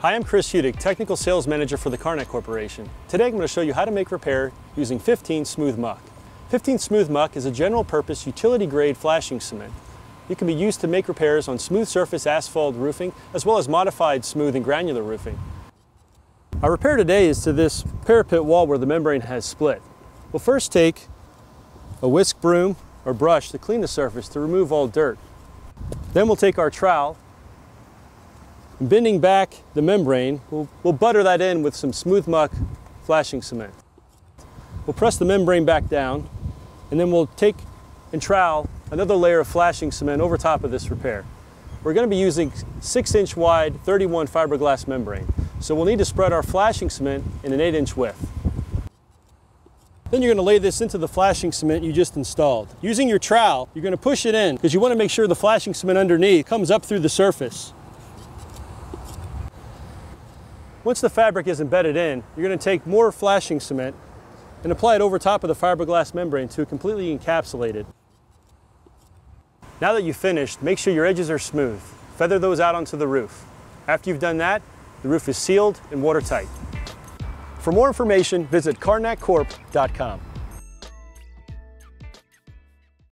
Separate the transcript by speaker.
Speaker 1: Hi, I'm Chris Huettig, Technical Sales Manager for the Karnak Corporation. Today I'm going to show you how to make repair using 15 Smooth Muck. 15 Smooth Muck is a general purpose utility grade flashing cement. It can be used to make repairs on smooth surface asphalt roofing as well as modified smooth and granular roofing. Our repair today is to this parapet wall where the membrane has split. We'll first take a whisk broom or brush to clean the surface to remove all dirt. Then we'll take our trowel Bending back the membrane, we'll, we'll butter that in with some smooth muck flashing cement. We'll press the membrane back down and then we'll take and trowel another layer of flashing cement over top of this repair. We're going to be using 6 inch wide 31 fiberglass membrane. So we'll need to spread our flashing cement in an 8 inch width. Then you're going to lay this into the flashing cement you just installed. Using your trowel, you're going to push it in because you want to make sure the flashing cement underneath comes up through the surface. Once the fabric is embedded in, you're going to take more flashing cement and apply it over top of the fiberglass membrane to completely encapsulate it. Now that you've finished, make sure your edges are smooth. Feather those out onto the roof. After you've done that, the roof is sealed and watertight. For more information, visit karnakcorp.com.